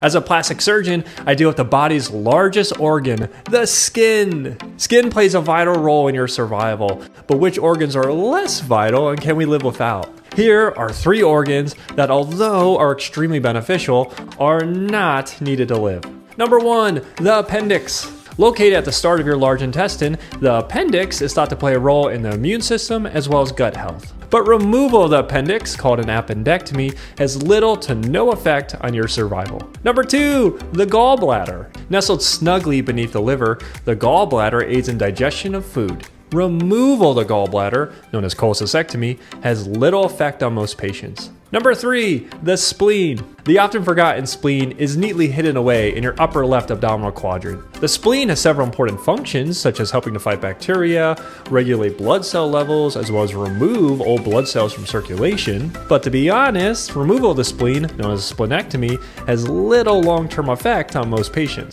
As a plastic surgeon, I deal with the body's largest organ, the skin. Skin plays a vital role in your survival, but which organs are less vital and can we live without? Here are three organs that, although are extremely beneficial, are not needed to live. Number one, the appendix. Located at the start of your large intestine, the appendix is thought to play a role in the immune system as well as gut health. But removal of the appendix, called an appendectomy, has little to no effect on your survival. Number two, the gallbladder. Nestled snugly beneath the liver, the gallbladder aids in digestion of food. Removal of the gallbladder, known as cholecystectomy, has little effect on most patients. Number three, the spleen. The often forgotten spleen is neatly hidden away in your upper left abdominal quadrant. The spleen has several important functions, such as helping to fight bacteria, regulate blood cell levels, as well as remove old blood cells from circulation. But to be honest, removal of the spleen, known as splenectomy, has little long-term effect on most patients.